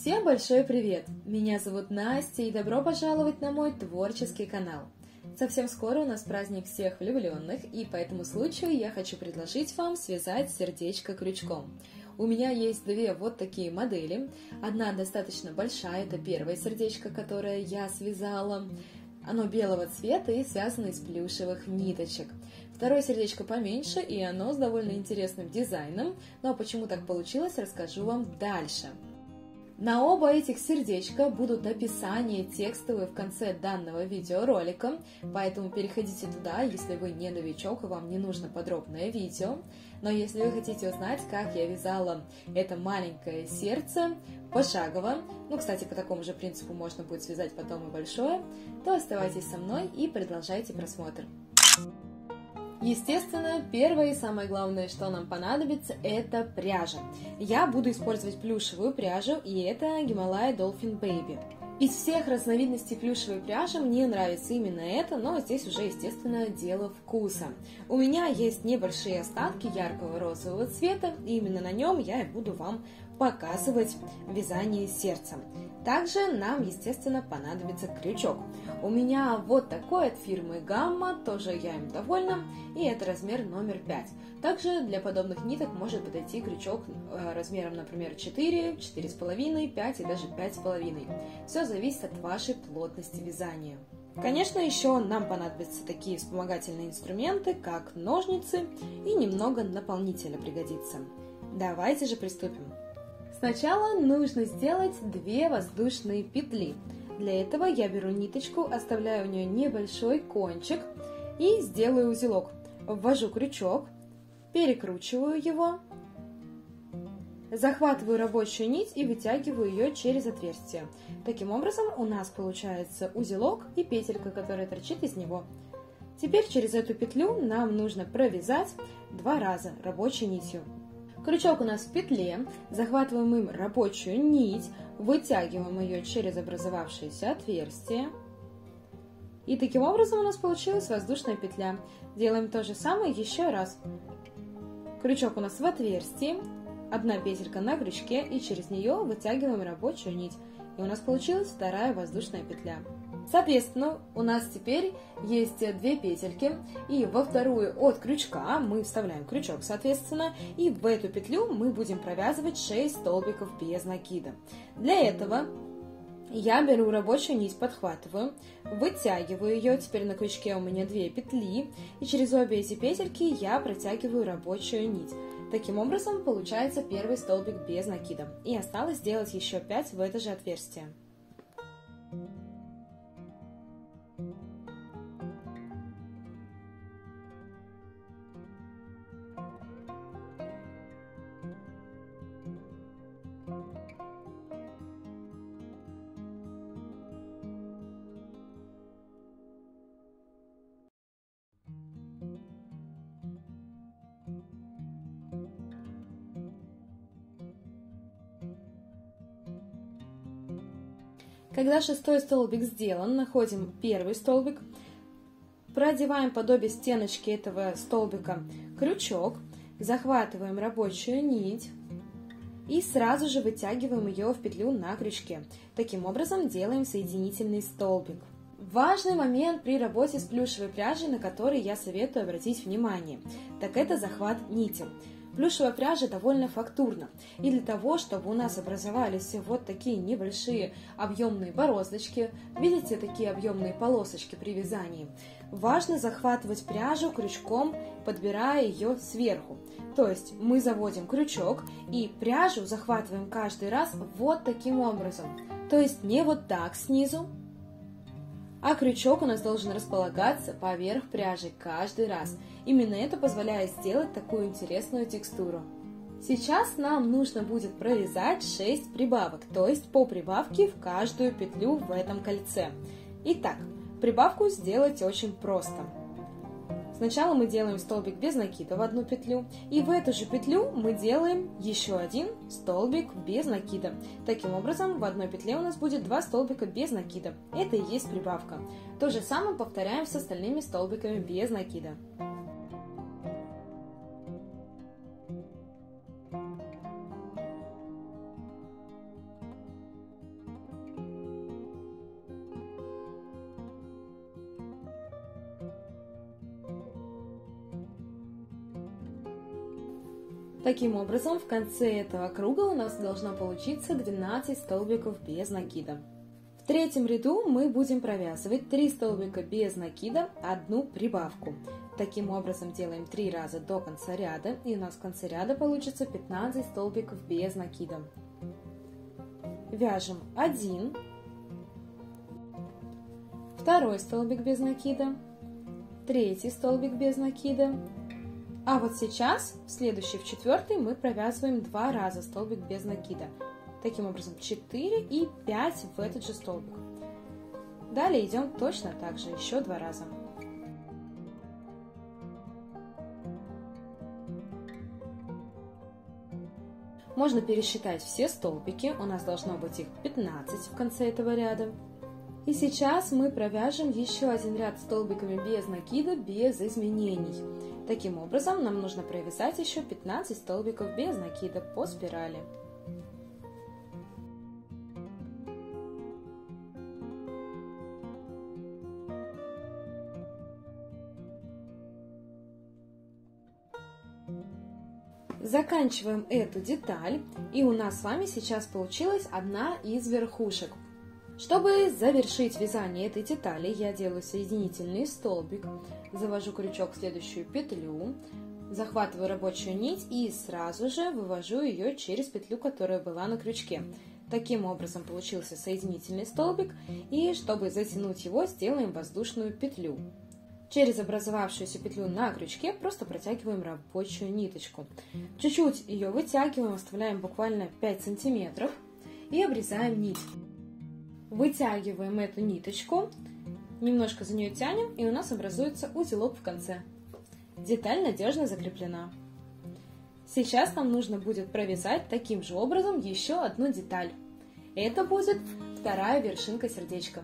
Всем большой привет! Меня зовут Настя и добро пожаловать на мой творческий канал. Совсем скоро у нас праздник всех влюбленных, и по этому случаю я хочу предложить вам связать сердечко крючком. У меня есть две вот такие модели. Одна достаточно большая, это первое сердечко, которое я связала. Оно белого цвета и связано из плюшевых ниточек. Второе сердечко поменьше, и оно с довольно интересным дизайном, но почему так получилось, расскажу вам дальше. На оба этих сердечка будут описания текстовые в конце данного видеоролика, поэтому переходите туда, если вы не новичок и вам не нужно подробное видео. Но если вы хотите узнать, как я вязала это маленькое сердце пошагово, ну, кстати, по такому же принципу можно будет связать потом и большое, то оставайтесь со мной и продолжайте просмотр. Естественно, первое и самое главное, что нам понадобится, это пряжа. Я буду использовать плюшевую пряжу, и это Himalaya Dolphin Baby. Из всех разновидностей плюшевой пряжи мне нравится именно это, но здесь уже, естественно, дело вкуса. У меня есть небольшие остатки яркого розового цвета, и именно на нем я и буду вам показывать вязание сердцем. Также нам, естественно, понадобится крючок. У меня вот такой от фирмы Гамма, тоже я им довольна, и это размер номер 5. Также для подобных ниток может подойти крючок э, размером, например, 4, 4,5, 5 и даже 5,5. Все зависит от вашей плотности вязания. Конечно, еще нам понадобятся такие вспомогательные инструменты, как ножницы и немного наполнителя пригодится. Давайте же приступим. Сначала нужно сделать две воздушные петли. Для этого я беру ниточку, оставляю у нее небольшой кончик и сделаю узелок. Ввожу крючок, перекручиваю его, захватываю рабочую нить и вытягиваю ее через отверстие. Таким образом у нас получается узелок и петелька, которая торчит из него. Теперь через эту петлю нам нужно провязать два раза рабочей нитью. Крючок у нас в петле, захватываем им рабочую нить, вытягиваем ее через образовавшееся отверстие. И таким образом у нас получилась воздушная петля. Делаем то же самое еще раз. Крючок у нас в отверстии, одна петелька на крючке и через нее вытягиваем рабочую нить. И у нас получилась вторая воздушная петля. Соответственно, у нас теперь есть две петельки, и во вторую от крючка мы вставляем крючок, соответственно, и в эту петлю мы будем провязывать 6 столбиков без накида. Для этого я беру рабочую нить, подхватываю, вытягиваю ее, теперь на крючке у меня две петли, и через обе эти петельки я протягиваю рабочую нить. Таким образом получается первый столбик без накида. И осталось сделать еще 5 в это же отверстие. Когда шестой столбик сделан, находим первый столбик, продеваем подобие стеночки этого столбика крючок, захватываем рабочую нить и сразу же вытягиваем ее в петлю на крючке. Таким образом делаем соединительный столбик. Важный момент при работе с плюшевой пряжей, на который я советую обратить внимание, так это захват нити. Плюшевая пряжа довольно фактурна. И для того, чтобы у нас образовались вот такие небольшие объемные бороздочки, видите такие объемные полосочки при вязании, важно захватывать пряжу крючком, подбирая ее сверху. То есть мы заводим крючок и пряжу захватываем каждый раз вот таким образом. То есть не вот так снизу, а крючок у нас должен располагаться поверх пряжи каждый раз. Именно это позволяет сделать такую интересную текстуру. Сейчас нам нужно будет провязать 6 прибавок, то есть по прибавке в каждую петлю в этом кольце. Итак, прибавку сделать очень просто. Сначала мы делаем столбик без накида в одну петлю, и в эту же петлю мы делаем еще один столбик без накида. Таким образом, в одной петле у нас будет два столбика без накида. Это и есть прибавка. То же самое повторяем с остальными столбиками без накида. Таким образом, в конце этого круга у нас должно получиться 12 столбиков без накида. В третьем ряду мы будем провязывать 3 столбика без накида, одну прибавку. Таким образом делаем 3 раза до конца ряда, и у нас в конце ряда получится 15 столбиков без накида. Вяжем 1, второй столбик без накида, третий столбик без накида, а вот сейчас, в следующий, в четвертый, мы провязываем два раза столбик без накида. Таким образом, 4 и 5 в этот же столбик. Далее идем точно так же, еще два раза. Можно пересчитать все столбики, у нас должно быть их 15 в конце этого ряда. И сейчас мы провяжем еще один ряд столбиками без накида, без изменений. Таким образом, нам нужно провязать еще 15 столбиков без накида по спирали. Заканчиваем эту деталь, и у нас с вами сейчас получилась одна из верхушек. Чтобы завершить вязание этой детали, я делаю соединительный столбик, завожу крючок в следующую петлю, захватываю рабочую нить и сразу же вывожу ее через петлю, которая была на крючке. Таким образом получился соединительный столбик, и чтобы затянуть его, сделаем воздушную петлю. Через образовавшуюся петлю на крючке просто протягиваем рабочую ниточку. Чуть-чуть ее вытягиваем, оставляем буквально 5 сантиметров и обрезаем нить. Вытягиваем эту ниточку, немножко за нее тянем, и у нас образуется узелок в конце. Деталь надежно закреплена. Сейчас нам нужно будет провязать таким же образом еще одну деталь. Это будет вторая вершинка сердечка.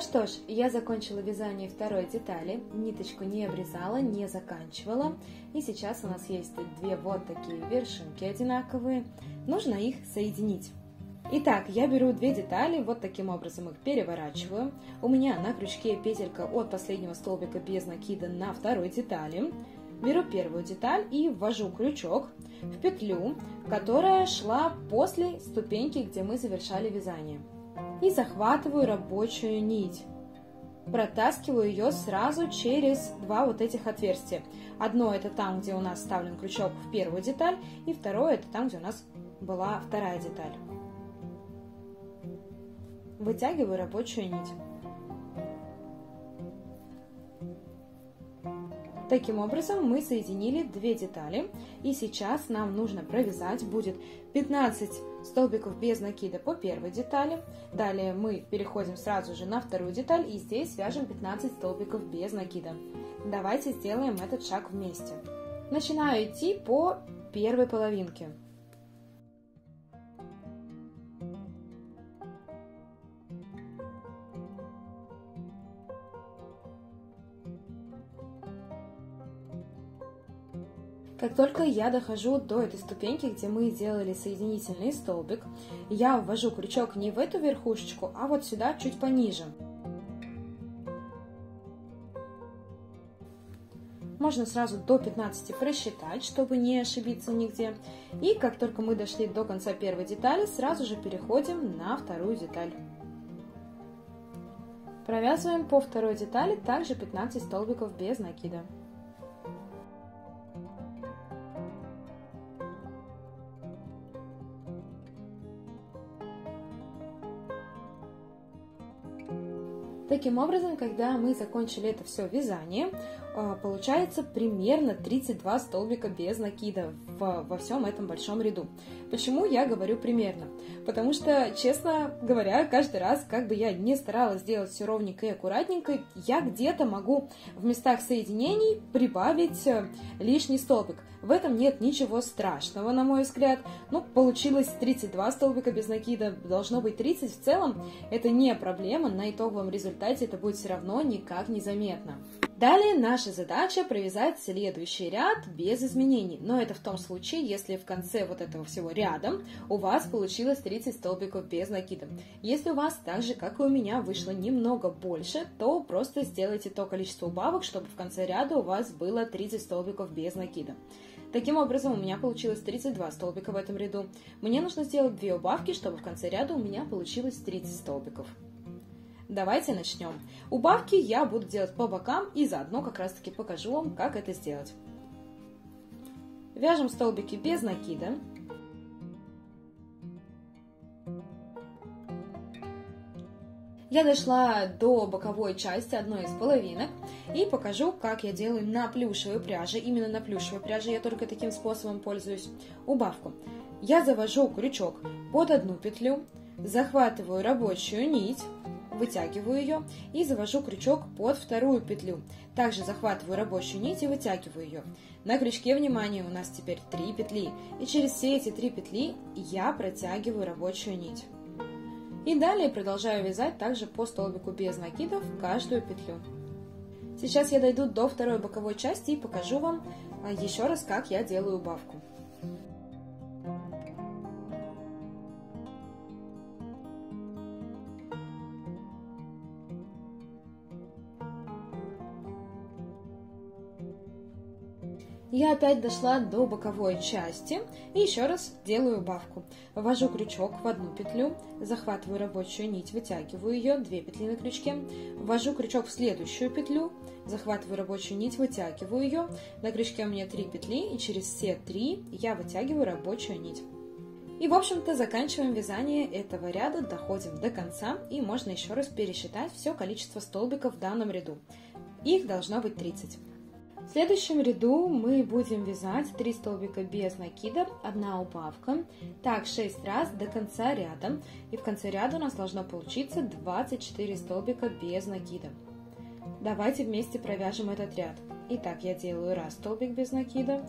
Ну что ж, я закончила вязание второй детали, ниточку не обрезала, не заканчивала. И сейчас у нас есть две вот такие вершинки одинаковые. Нужно их соединить. Итак, я беру две детали, вот таким образом их переворачиваю. У меня на крючке петелька от последнего столбика без накида на второй детали. Беру первую деталь и ввожу крючок в петлю, которая шла после ступеньки, где мы завершали вязание и захватываю рабочую нить. Протаскиваю ее сразу через два вот этих отверстия. Одно это там, где у нас вставлен крючок в первую деталь, и второе это там, где у нас была вторая деталь. Вытягиваю рабочую нить. Таким образом мы соединили две детали, и сейчас нам нужно провязать будет 15 столбиков без накида по первой детали. Далее мы переходим сразу же на вторую деталь и здесь свяжем 15 столбиков без накида. Давайте сделаем этот шаг вместе. Начинаю идти по первой половинке. Как только я дохожу до этой ступеньки, где мы делали соединительный столбик, я ввожу крючок не в эту верхушечку, а вот сюда, чуть пониже. Можно сразу до 15 просчитать, чтобы не ошибиться нигде. И как только мы дошли до конца первой детали, сразу же переходим на вторую деталь. Провязываем по второй детали также 15 столбиков без накида. Таким образом, когда мы закончили это все вязание, получается примерно 32 столбика без накида в, во всем этом большом ряду. Почему я говорю примерно? Потому что, честно говоря, каждый раз, как бы я не старалась сделать все ровненько и аккуратненько, я где-то могу в местах соединений прибавить э, лишний столбик. В этом нет ничего страшного, на мой взгляд. Ну, получилось 32 столбика без накида, должно быть 30 в целом. Это не проблема, на итоговом результате это будет все равно никак не заметно. Далее наша задача провязать следующий ряд без изменений. Но это в том случае, если в конце вот этого всего ряда у вас получилось 30 столбиков без накида. Если у вас так же, как и у меня, вышло немного больше, то просто сделайте то количество убавок, чтобы в конце ряда у вас было 30 столбиков без накида. Таким образом, у меня получилось 32 столбика в этом ряду. Мне нужно сделать две убавки, чтобы в конце ряда у меня получилось 30 столбиков. Давайте начнем. Убавки я буду делать по бокам и заодно как раз таки покажу вам, как это сделать. Вяжем столбики без накида. Я дошла до боковой части одной из половинок и покажу, как я делаю на плюшевой пряже. Именно на плюшевой пряже я только таким способом пользуюсь. Убавку. Я завожу крючок под одну петлю, захватываю рабочую нить, вытягиваю ее и завожу крючок под вторую петлю. Также захватываю рабочую нить и вытягиваю ее. На крючке, внимание, у нас теперь три петли. И через все эти три петли я протягиваю рабочую нить. И далее продолжаю вязать также по столбику без накидов каждую петлю. Сейчас я дойду до второй боковой части и покажу вам а, еще раз, как я делаю убавку. Я опять дошла до боковой части и еще раз делаю убавку. Ввожу крючок в одну петлю, захватываю рабочую нить, вытягиваю ее, две петли на крючке, ввожу крючок в следующую петлю, захватываю рабочую нить, вытягиваю ее, на крючке у меня три петли и через все три я вытягиваю рабочую нить. И, в общем-то, заканчиваем вязание этого ряда, доходим до конца, и можно еще раз пересчитать все количество столбиков в данном ряду. Их должно быть 30. В следующем ряду мы будем вязать 3 столбика без накида, 1 убавка, так 6 раз до конца ряда. И в конце ряда у нас должно получиться 24 столбика без накида. Давайте вместе провяжем этот ряд. Итак, я делаю раз столбик без накида,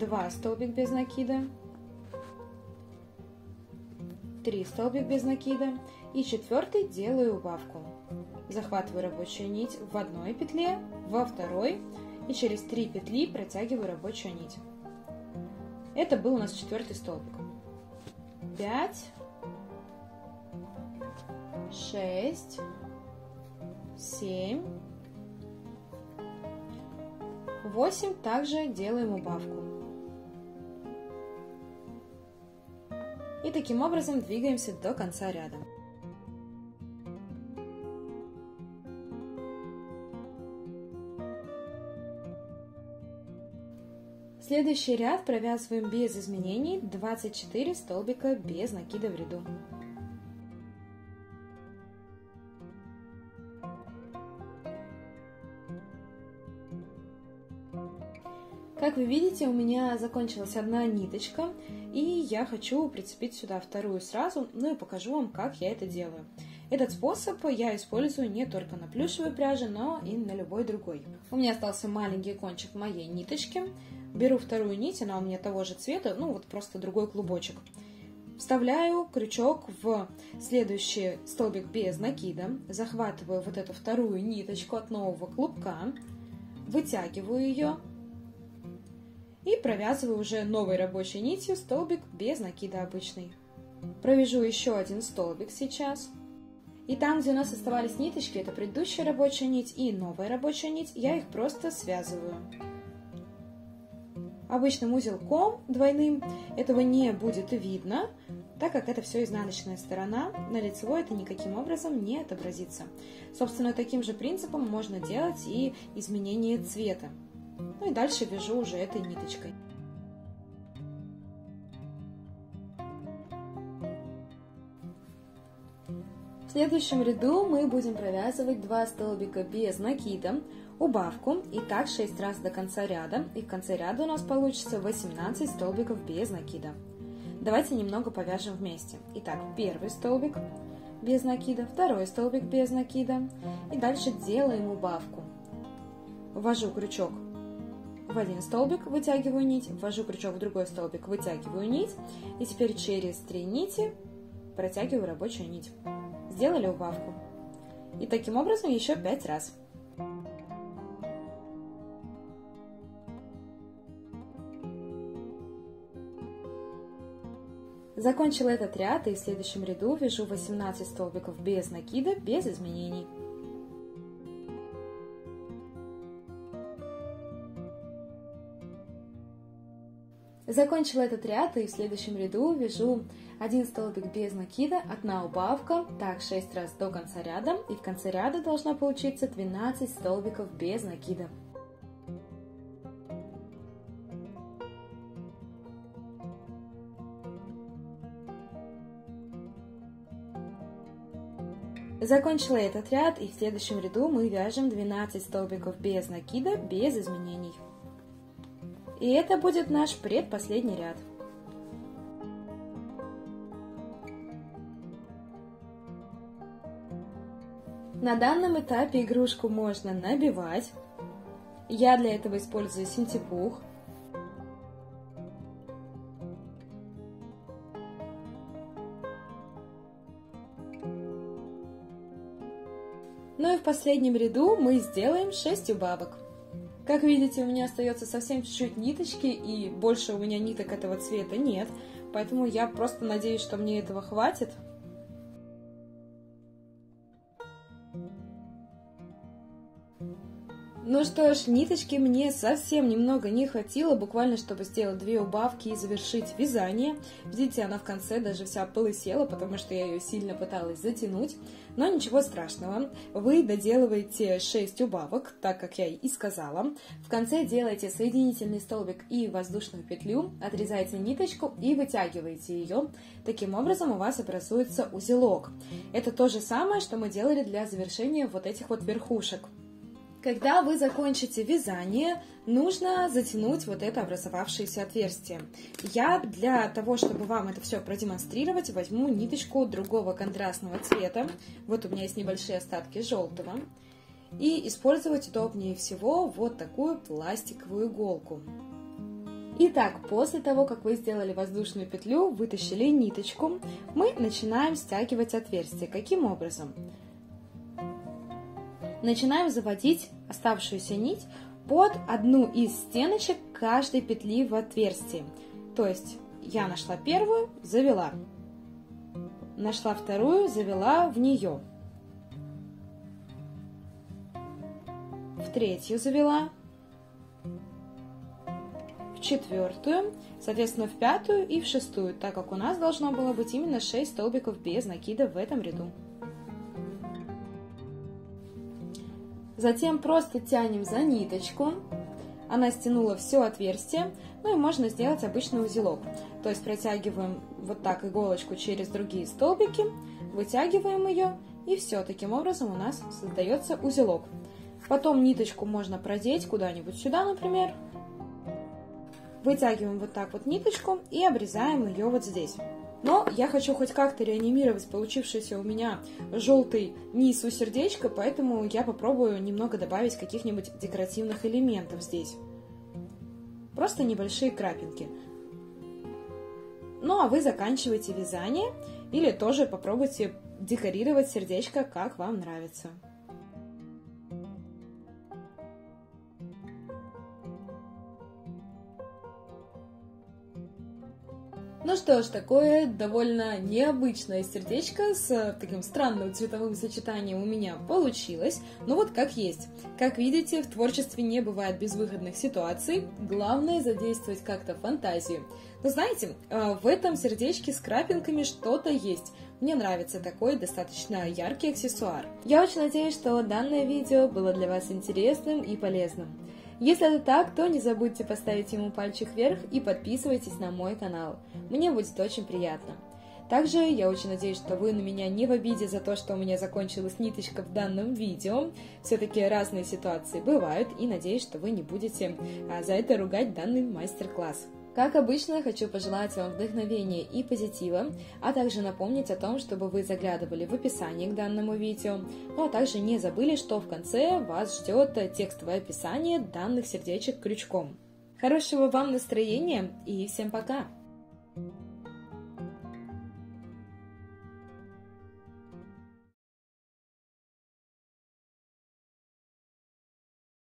2 столбик без накида, 3 столбик без накида и четвертый делаю убавку. Захватываю рабочую нить в одной петле, во второй и через 3 петли протягиваю рабочую нить. Это был у нас четвертый столбик. 5, 6, 7, 8. Также делаем убавку. И таким образом двигаемся до конца ряда. Следующий ряд провязываем без изменений 24 столбика без накида в ряду. Как вы видите, у меня закончилась одна ниточка, и я хочу прицепить сюда вторую сразу, ну и покажу вам, как я это делаю. Этот способ я использую не только на плюшевой пряже, но и на любой другой. У меня остался маленький кончик моей ниточки, Беру вторую нить, она у меня того же цвета, ну вот просто другой клубочек. Вставляю крючок в следующий столбик без накида, захватываю вот эту вторую ниточку от нового клубка, вытягиваю ее и провязываю уже новой рабочей нитью столбик без накида обычный. Провяжу еще один столбик сейчас. И там, где у нас оставались ниточки, это предыдущая рабочая нить и новая рабочая нить, я их просто связываю обычным узелком двойным этого не будет видно, так как это все изнаночная сторона, на лицевой это никаким образом не отобразится. Собственно, таким же принципом можно делать и изменение цвета. Ну и дальше вяжу уже этой ниточкой. В следующем ряду мы будем провязывать 2 столбика без накида, убавку и так 6 раз до конца ряда, и в конце ряда у нас получится 18 столбиков без накида. Давайте немного повяжем вместе. Итак, первый столбик без накида, второй столбик без накида, и дальше делаем убавку. Ввожу крючок в один столбик, вытягиваю нить, ввожу крючок в другой столбик, вытягиваю нить, и теперь через три нити протягиваю рабочую нить сделали убавку. И таким образом еще пять раз. Закончила этот ряд и в следующем ряду вяжу 18 столбиков без накида, без изменений. Закончила этот ряд и в следующем ряду вяжу один столбик без накида, одна убавка, так 6 раз до конца ряда, и в конце ряда должна получиться 12 столбиков без накида. Закончила этот ряд и в следующем ряду мы вяжем 12 столбиков без накида, без изменений. И это будет наш предпоследний ряд. На данном этапе игрушку можно набивать. Я для этого использую синтепух. Ну и в последнем ряду мы сделаем 6 убавок. Как видите, у меня остается совсем чуть-чуть ниточки, и больше у меня ниток этого цвета нет, поэтому я просто надеюсь, что мне этого хватит. Ну что ж, ниточки мне совсем немного не хватило, буквально чтобы сделать две убавки и завершить вязание. Видите, она в конце даже вся полысела, потому что я ее сильно пыталась затянуть. Но ничего страшного, вы доделываете 6 убавок, так как я и сказала. В конце делаете соединительный столбик и воздушную петлю, отрезаете ниточку и вытягиваете ее. Таким образом у вас образуется узелок. Это то же самое, что мы делали для завершения вот этих вот верхушек. Когда вы закончите вязание, нужно затянуть вот это образовавшееся отверстие. Я для того, чтобы вам это все продемонстрировать, возьму ниточку другого контрастного цвета. Вот у меня есть небольшие остатки желтого. И использовать удобнее всего вот такую пластиковую иголку. Итак, после того, как вы сделали воздушную петлю, вытащили ниточку, мы начинаем стягивать отверстие. Каким образом? Начинаем заводить оставшуюся нить под одну из стеночек каждой петли в отверстии. То есть я нашла первую, завела. Нашла вторую, завела в нее. В третью завела. В четвертую, соответственно, в пятую и в шестую, так как у нас должно было быть именно 6 столбиков без накида в этом ряду. Затем просто тянем за ниточку. Она стянула все отверстие. Ну и можно сделать обычный узелок. То есть протягиваем вот так иголочку через другие столбики, вытягиваем ее, и все. Таким образом у нас создается узелок. Потом ниточку можно продеть куда-нибудь сюда, например. Вытягиваем вот так вот ниточку и обрезаем ее вот здесь. Но я хочу хоть как-то реанимировать получившийся у меня желтый низ у сердечка, поэтому я попробую немного добавить каких-нибудь декоративных элементов здесь. Просто небольшие крапинки. Ну а вы заканчиваете вязание или тоже попробуйте декорировать сердечко, как вам нравится. Ну что ж, такое довольно необычное сердечко с таким странным цветовым сочетанием у меня получилось. Ну вот как есть. Как видите, в творчестве не бывает безвыходных ситуаций. Главное задействовать как-то фантазию. Но знаете, э, в этом сердечке с крапинками что-то есть. Мне нравится такой достаточно яркий аксессуар. Я очень надеюсь, что данное видео было для вас интересным и полезным. Если это так, то не забудьте поставить ему пальчик вверх и подписывайтесь на мой канал. Мне будет очень приятно. Также я очень надеюсь, что вы на меня не в обиде за то, что у меня закончилась ниточка в данном видео. Все-таки разные ситуации бывают, и надеюсь, что вы не будете а, за это ругать данный мастер-класс. Как обычно, хочу пожелать вам вдохновения и позитива, а также напомнить о том, чтобы вы заглядывали в описание к данному видео, ну а также не забыли, что в конце вас ждет текстовое описание данных сердечек крючком. Хорошего вам настроения и всем пока! thank you